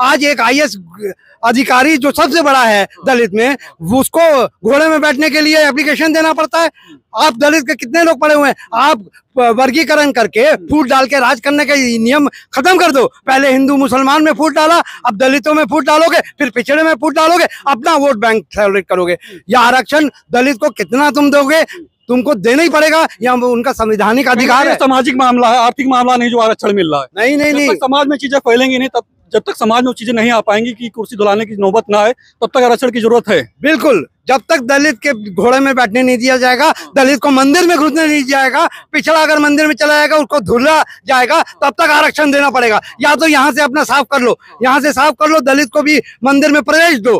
आज एक आईएस अधिकारी जो सबसे बड़ा है दलित में उसको घोड़े में बैठने के लिए एप्लीकेशन देना पड़ता है। आप दलित के कितने लोग पड़े हुए हैं? आप वर्गीकरण करके फूट डाल के राज करने के नियम खत्म कर दो। पहले हिंदू मुसलमान में फूट डाला अब दलितों में फूट डालोगे फिर पिछड़े में फूट डालोगे अपना वोट बैंक सेलिब्रेट करोगे। या आरक्षण दलित को कितना तुम दोगे? तुमको देना ही पड़ेगा या उनका संवैधानिक अधिकार है? सामाजिक मामला है आर्थिक मामला नहीं जो आरक्षण मिल रहा है। नहीं नहीं नहीं। समाज में चीज़ें फैलेंगी नहीं तब जब तक समाज में चीज़ें नहीं आ पाएँगी कि कुर्सी दुलाने की नौबत ना आए तब तक आरक्षण की ज़रूरत है। बिल्कुल जब तक दलित के घोड़े में बैठने नहीं दिया जाएगा दलित को मंदिर में घुसने नहीं दिया जाएगा पिछड़ा अगर मंदिर में चला जाएगा उसको धुला जाएगा तब तक आरक्षण देना पड़ेगा। या तो यहाँ से अपना साफ़ कर लो यहाँ से साफ़ कर लो दलित को भी मंदिर में प्रवेश दो।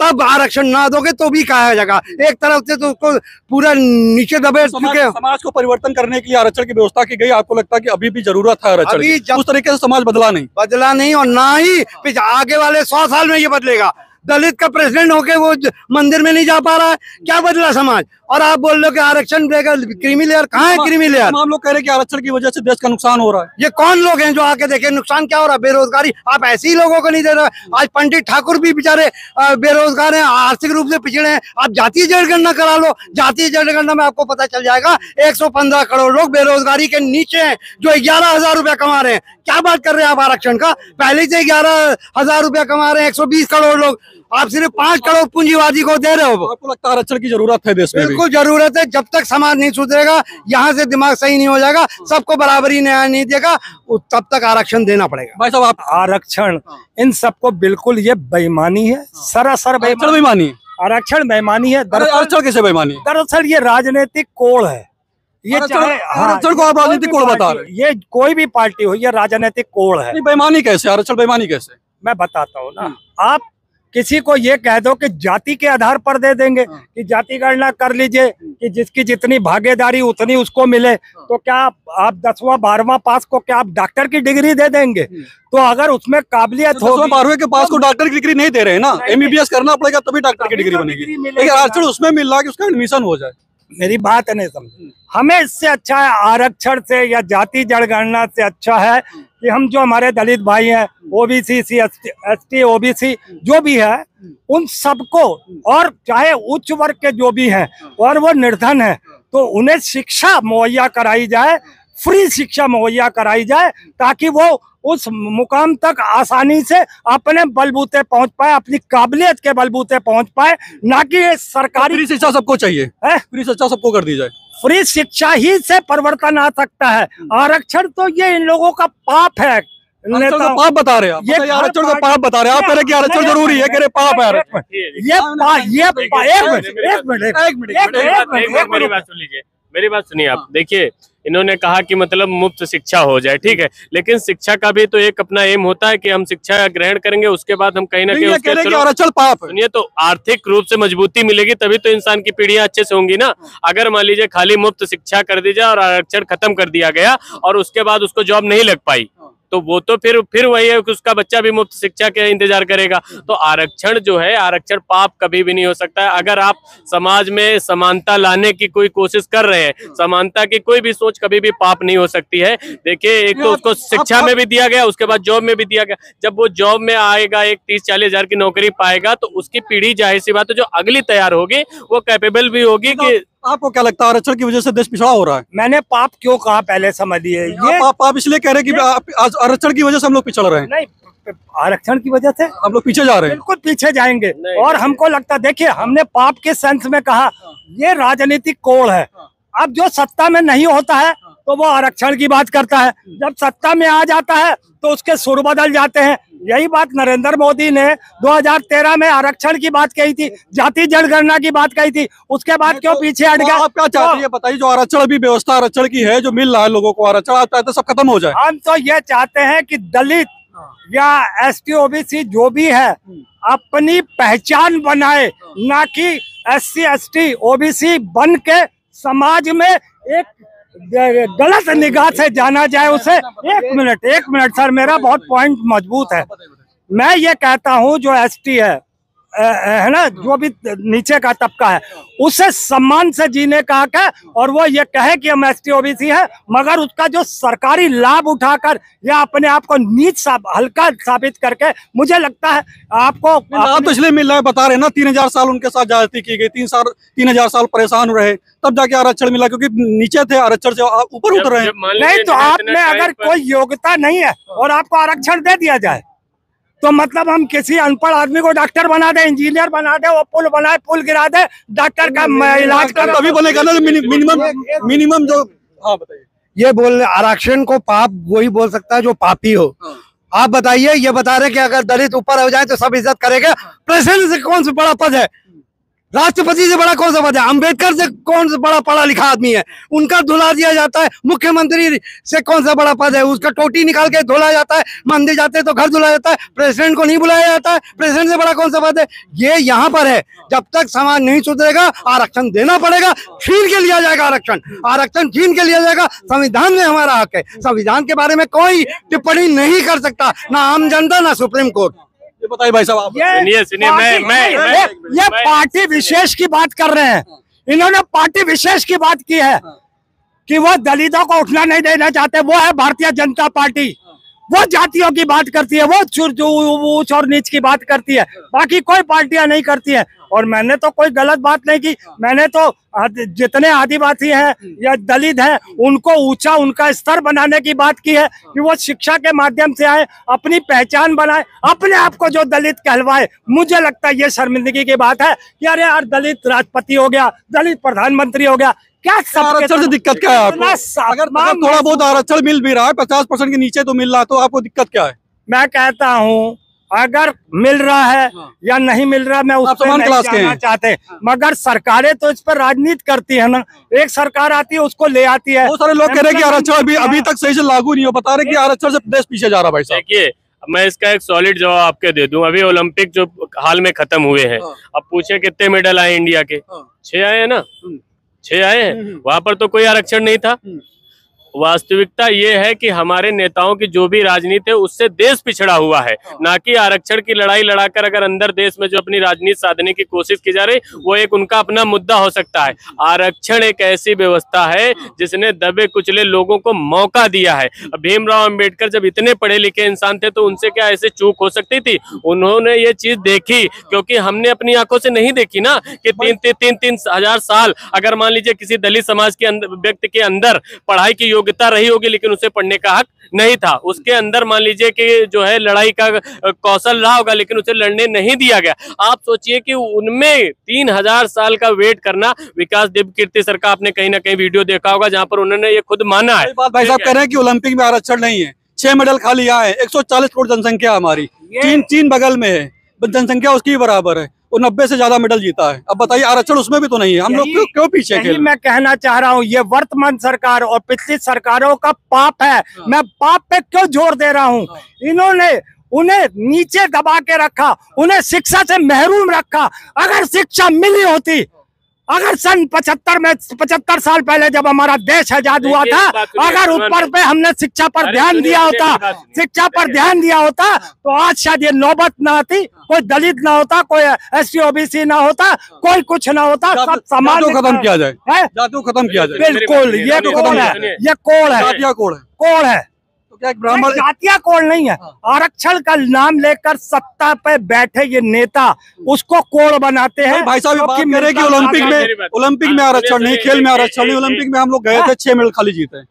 तब आरक्षण ना दोगे तो भी कहा जाएगा। एक तरफ़ से तो उसको पूरा नीचे दबे चुके समाज को परिवर्तन करने के लिए आरक्षण की व्यवस्था की गई आपको लगता है कि अभी भी ज़रूरत है आरक्षण उस तरीके से समाज बदला नहीं। बदला नहीं और ना ही आगे वाले सौ साल में ये बदलेगा। दलित का प्रेसिडेंट होके वो मंदिर में नहीं जा पा रहा है। क्या बदला समाज? और आप बोल रहे हो कि आरक्षण देगा क्रीमी लेयर कहाँ है क्रीमी लेयर हम लोग कह रहे हैं कि आरक्षण की वजह से देश का नुकसान हो रहा है। ये कौन लोग हैं जो आके देखे नुकसान क्या हो रहा है? बेरोजगारी आप ऐसे ही लोगों को नहीं दे रहे आज पंडित ठाकुर भी बेचारे बेरोजगार हैं आर्थिक रूप से पिछड़े हैं। आप जातीय जनगणना करा लो। जातीय जनगणना में आपको पता चल जाएगा एक सौ पंद्रह करोड़ लोग बेरोजगारी के नीचे हैं जो ग्यारह हज़ार रुपया कमा रहे हैं। क्या बात कर रहे हैं आप आरक्षण का? पहले से ग्यारह हज़ार रुपया कमा रहे हैं एक सौ बीस करोड़ लोग। आप सिर्फ़ पाँच करोड़ पूंजीवादी को दे रहे हो। आपको लगता है आरक्षण की ज़रूरत है देश में बिल्कुल ज़रूरत है जब तक समाज नहीं सुधरेगा यहाँ से दिमाग सही नहीं हो जाएगा सबको बराबरी न्याय नहीं देगा तब तक आरक्षण देना पड़ेगा। भाई साहब आप आरक्षण इन सबको बिल्कुल ये बेईमानी है सरासर बेईमानी। आरक्षण बेईमानी है आरक्षण कैसे बेईमानी? दरअसल ये राजनीतिक कोड़ है। ये चाहे हाँ, आरक्षण को आप राजनीतिक कोड़ बता रहे ये कोई भी पार्टी हो ये राजनीतिक कोड़ है। बेईमानी कैसे? आरक्षण बेईमानी कैसे? मैं बताता हूँ ना हम्म। आप किसी को ये कह दो कि जाति के आधार पर दे देंगे हाँ। कि जाति गणना कर लीजिए कि जिसकी जितनी भागीदारी उतनी उसको मिले। हाँ। तो क्या आप दसवां बारहवां पास को क्या आप डॉक्टर की डिग्री दे देंगे? हम्म। तो अगर उसमें काबिलियत तो हो बारहवें के पास को डॉक्टर की डिग्री नहीं दे रहे हैं ना? एमबीबीएस करना पड़ेगा तभी डॉक्टर की डिग्री बनेगी। लेकिन आरक्षण उसमें मिल रहा है कि उसका एडमिशन हो जाए। मेरी बात नहीं समझ। हमें इससे अच्छा है, आरक्षण से या जाति जनगणना से अच्छा है कि हम जो हमारे दलित भाई हैं OBC C S T OBC जो भी है, उन सबको, और चाहे उच्च वर्ग के जो भी हैं, और वो निर्धन है तो उन्हें शिक्षा मुहैया कराई जाए, फ्री शिक्षा मुहैया कराई जाए, ताकि वो उस मुकाम तक आसानी से अपने बलबूते पहुँच पाए अपनी काबिलियत के बलबूते पहुँच पाए ना कि सरकारी फ्री शिक्षा सबको चाहिए। फ्री शिक्षा सबको कर दी जाए। फ्री शिक्षा ही से परिवर्तन आ सकता है। आरक्षण तो ये इन लोगों का पाप है नेता पाप बता रहे हैं ये आरक्षण को पाप बता रहे आप कह रहे कि आरक्षण ज़रूरी है कह रहे पाप है। ये ये एक मिनट एक मिनट एक मिनट एक मिनट मेरी बात सुन लीजिए मेरी बात सुनिए आप। देखिए इन्होंने कहा कि मतलब मुफ़्त शिक्षा हो जाए ठीक है? लेकिन शिक्षा का भी तो एक अपना एम होता है कि हम शिक्षा ग्रहण करेंगे उसके बाद हम कहीं ना कहीं पाप सुनिए तो आर्थिक रूप से मजबूती मिलेगी तभी तो इंसान की पीढ़ियाँ अच्छे से होंगी ना। अगर मान लीजिए खाली मुफ़्त शिक्षा कर दी जाए और आरक्षण खत्म कर दिया गया और उसके बाद उसको जॉब नहीं लग पाई तो वो तो फिर फिर वही है कि उसका बच्चा भी मुफ़्त शिक्षा के इंतज़ार करेगा। तो आरक्षण जो है आरक्षण पाप कभी भी नहीं हो सकता। है अगर आप समाज में समानता लाने की कोई कोशिश कर रहे हैं समानता की कोई भी सोच कभी भी पाप नहीं हो सकती है। देखिए एक तो उसको शिक्षा में भी दिया गया उसके बाद जॉब में भी दिया गया। जब वो जॉब में आएगा एक तीस चालीस हज़ार की नौकरी पाएगा तो उसकी पीढ़ी ज़ाहिर सी बात है जो अगली तैयार होगी वो कैपेबल भी होगी कि आपको क्या लगता है आरक्षण की वजह से देश पिछड़ा हो रहा है? मैंने पाप क्यों कहा पहले समझिए ये पाप आप इसलिए कह रहे हैं कि आरक्षण की वजह से हम लोग पिछड़ रहे हैं। नहीं आरक्षण की वजह से? हम लोग पीछे जा रहे हैं। बिल्कुल पीछे जाएँगे। और हमको लगता देखिए हमने पाप के सेंस में कहा ये राजनीतिक कोड़ है। अब जो सत्ता में नहीं होता है तो वो आरक्षण की बात करता है। जब सत्ता में आ जाता है तो उसके सुर बदल जाते हैं। यही बात नरेंद्र मोदी ने 2013 में आरक्षण की बात कही थी जाति जनगणना की बात कही थी। उसके बाद क्यों तो पीछे हट गया? आप क्या चाहते हैं बताइए जो आरक्षण भी व्यवस्था आरक्षण की है जो मिल रहा है लोगों को आरक्षण आप चाहते सब खत्म हो जाए। हम तो ये चाहते हैं कि दलित या एस टी ओबीसी जो भी है अपनी पहचान बनाए ना कि S C S T OBC बन के समाज में एक गलत निगाह से जाना जाए उसे। एक मिनट एक मिनट, सर, मेरा बहुत पॉइंट मज़बूत है। मैं ये कहता हूँ, जो एसटी है है ना जो भी नीचे का तबका है उसे सम्मान से जीने का हक है और वो ये कहे कि हम एस टी ओबीसी है मगर उसका जो सरकारी लाभ उठाकर या अपने आप को नीच सा, हल्का साबित करके मुझे लगता है आपको लाभ तो इसलिए मिल रहा है बता रहे हैं ना तीन हज़ार साल उनके साथ ज्यादती की गई तीन साल तीन हज़ार साल परेशान रहे तब जाके आरक्षण मिला क्योंकि नीचे थे आरक्षण से ऊपर उतर रहे हैं। नहीं तो आप में अगर कोई योग्यता नहीं है और आपको आरक्षण दे दिया जाए तो मतलब हम किसी अनपढ़ आदमी को डॉक्टर बना दे इंजीनियर बना दे वो पुल बनाए पुल गिरा दे डॉक्टर का इलाज कर तभी बनेगा ना मिनिमम मिनिमम जो हाँ बताइए। ये बोल आरक्षण को पाप वही बोल सकता है जो पापी हो। हाँ। आप बताइए ये बता रहे कि अगर दलित ऊपर हो जाए तो सब इज़्ज़त करेगा। प्रेसिडेंट से कौन सा बड़ा पद है? राष्ट्रपति से बड़ा कौन सा पद है? अंबेडकर से कौन सा बड़ा पढ़ा लिखा आदमी है? उनका धुला दिया जाता है। मुख्यमंत्री से कौन सा बड़ा पद है? उसका टोटी निकाल के धुला जाता है। मंदिर जाते तो घर धुला जाता है। प्रेसिडेंट को नहीं बुलाया जाता है। प्रेसिडेंट से बड़ा कौन सा पद है? ये यहाँ पर है। जब तक समाज नहीं सुधरेगा, आरक्षण देना पड़ेगा। छीन के लिया जाएगा आरक्षण। आरक्षण छीन के लिया जाएगा। संविधान में हमारा हक है। संविधान के बारे में कोई टिप्पणी नहीं कर सकता। ना आम जनता, ना सुप्रीम कोर्ट। ये बताइए भाई साहब आप। सुनिए, सुनिए, मैं- मैं- ये- मैं- ये मैं- पार्टी विशेष की बात कर रहे हैं। इन्होंने पार्टी विशेष की बात की है कि वो दलितों को उठना नहीं देना चाहते वो है भारतीय जनता पार्टी। वो जातियों की बात करती है, वो ऊंच और नीच की बात करती है, बाकी कोई पार्टियाँ नहीं करती है। और मैंने तो कोई गलत बात नहीं की, मैंने तो जितने आदिवासी हैं या दलित हैं, उनको ऊँचा, उनका स्तर बनाने की बात की है कि वो शिक्षा के माध्यम से आए, अपनी पहचान बनाए, अपने आप को जो दलित कहलवाए। मुझे लगता है ये शर्मिंदगी की बात है कि अरे यार, दलित राष्ट्रपति हो गया, दलित प्रधानमंत्री हो गया क्या आरक्षण से दिक्कत क्या है आपको? अगर अगर थोड़ा बहुत आरक्षण मिल भी रहा है पचास परसेंट के नीचे तो मिल रहा है तो आपको दिक्कत क्या है? मैं कहता हूँ अगर मिल रहा है हाँ। या नहीं मिल रहा मैं उस पर नहीं क्लास के जाना हैं। चाहते। मगर सरकारें तो इस पर राजनीति करती है ना। एक सरकार आती है उसको ले आती है। बहुत सारे लोग कह रहे हैं कि आरक्षण अभी अभी तक सही से लागू नहीं हो बता रहे कि आरक्षण से देश पीछे जा रहा है भाई साहब। देखिए मैं इसका एक सॉलिड जवाब आपके दे दूँ। अभी ओलंपिक जो हाल में खत्म हुए हैं हाँ। अब पूछे कितने मेडल आए इंडिया के? हाँ। छह आए हैं ना? हम्म। छह आए हैं हम्म। वहाँ पर तो कोई आरक्षण नहीं था हम्म। वास्तविकता ये है कि हमारे नेताओं की जो भी राजनीति है उससे देश पिछड़ा हुआ है। हाँ। ना कि आरक्षण की लड़ाई लड़ाकर अगर अंदर देश में जो अपनी राजनीति साधने की कोशिश की जा रही वो एक उनका अपना मुद्दा हो सकता है। आरक्षण एक ऐसी व्यवस्था है जिसने दबे कुचले लोगों को मौका दिया है। भीमराव अंबेडकर जब इतने पढ़े लिखे इंसान थे तो उनसे क्या ऐसे चूक हो सकती थी? उन्होंने ये चीज़ देखी क्योंकि हमने अपनी आँखों से नहीं देखी ना कि तीन तीन तीन तीन हज़ार साल अगर मान लीजिए किसी दलित समाज के व्यक्ति के अंदर पढ़ाई की योग्यता रही होगी लेकिन उसे पढ़ने का हक नहीं था। उसके अंदर मान लीजिए कि जो है लड़ाई का कौशल रहा होगा लेकिन उसे लड़ने नहीं दिया गया। आप सोचिए कि उनमें तीन हज़ार साल का वेट करना विकास देव कीर्ति सर का आपने कहीं ना कहीं वीडियो देखा होगा जहाँ पर उन्होंने ये खुद माना है। बात भाई साहब कह रहे हैं कि ओलंपिक में आरक्षण नहीं है। छह मेडल खाली आए एक सौ चालीस करोड़ जनसंख्या हमारी। चीन चीन बगल में है। जनसंख्या उसकी बराबर है। वो नब्बे से ज़्यादा मेडल जीता है। अब बताइए आरक्षण उसमें भी तो नहीं है। हम लोग क्यों क्यों पीछे खेल मैं कहना चाह रहा हूँ ये वर्तमान सरकार और पिछली सरकारों का पाप है। हाँ। मैं पाप पे क्यों ज़ोर दे रहा हूँ। इन्होंने उन्हें नीचे दबा के रखा उन्हें शिक्षा से महरूम रखा। अगर शिक्षा मिली होती अगर सन पचहत्तर में पचहत्तर साल पहले जब हमारा देश आज़ाद हुआ था अगर ऊपर पे हमने शिक्षा पर ध्यान दिया होता। शिक्षा पर ध्यान दिया होता तो आज शायद ये नौबत ना आती कोई दलित ना होता कोई एस टी ओबीसी ना होता कोई कुछ ना होता सबको खत्म किया जाए। है। खत्म किया जाए। बिल्कुल ये कोड है? ये कोड है? जातिया कोड है? कोड है? क्या ब्राह्मण जातिया कोड नहीं है। आरक्षण का नाम लेकर सत्ता पे बैठे ये नेता उसको कोड बनाते हैं? भाई साहब रहे हैं कि ओलंपिक में ओलंपिक में हाँ, आरक्षण नहीं खेल में आरक्षण नहीं। ओलंपिक में हम लोग गए थे छह मेडल खाली जीते। हैं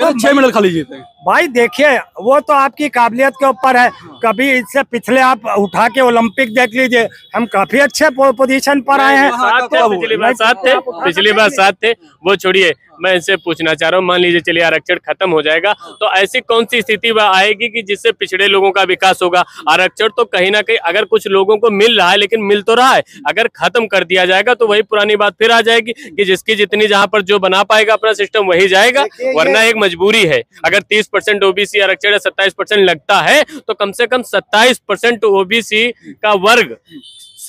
कह छह मेडल खाली जीते। भाई देखिए वो तो आपकी काबिलियत के ऊपर है। कभी इससे पिछले आप उठा के ओलंपिक देख लीजिए। हम काफ़ी अच्छे पो- पोजीशन पर आए हैं। हाँ, पिछली बार साथ थे पिछली बार साथ थे। वो छोड़िए। मैं इनसे पूछना चाह रहा हूँ मान लीजिए चलिए आरक्षण खत्म हो जाएगा तो ऐसी कौन सी स्थिति वह आएगी कि जिससे पिछड़े लोगों का विकास होगा? आरक्षण तो कहीं ना कहीं अगर कुछ लोगों को मिल रहा है लेकिन मिल तो रहा है अगर खत्म कर दिया जाएगा तो वही पुरानी बात फिर आ जाएगी कि जिसकी जितनी जहाँ पर जो बना पाएगा अपना सिस्टम वही जाएगा वरना एक मजबूरी है। अगर तीस परसेंट ओबीसी आरक्षण सत्ताईस परसेंट लगता है तो कम से कम सत्ताईस परसेंट ओबीसी का वर्ग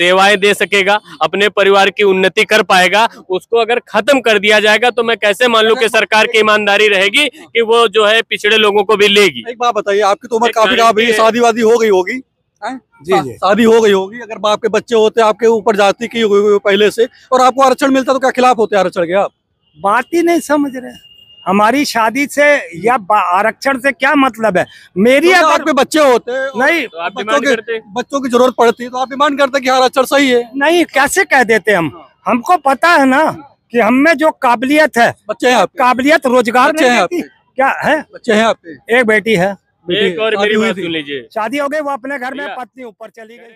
सेवाएँ दे सकेगा अपने परिवार की उन्नति कर पाएगा उसको अगर खत्म कर दिया जाएगा तो मैं कैसे मान लू की सरकार की ईमानदारी रहेगी कि वो जो है पिछड़े लोगों को भी लेगी। एक बात बताइए आपकी तो उम्र काफ़ी काफ़ी शादी वादी हो गई होगी जी, जी। शादी हो गई होगी अगर बाप के बच्चे होते आपके ऊपर जाति की हुई पहले से और आपको आरक्षण मिलता तो क्या खिलाफ होते आरक्षण के आप? बात ही नहीं समझ रहे। हमारी शादी से या आरक्षण से क्या मतलब है? मेरी तो अगर आपके बच्चे होते नहीं तो आप बच्चों करते बच्चों की ज़रूरत पड़ती है तो आप डिमांड करते कि आरक्षण सही है। नहीं कैसे कह देते हम? हमको पता है ना कि हम में जो काबिलियत है बच्चे हैं काबिलियत रोज़गार बच्चे हैं क्या है? बच्चे हैं आपके। एक बेटी है। एक और शादी मेरी बात सुन लीजिए। शादी हो गई वो अपने घर में पत्नी ऊपर चली गई।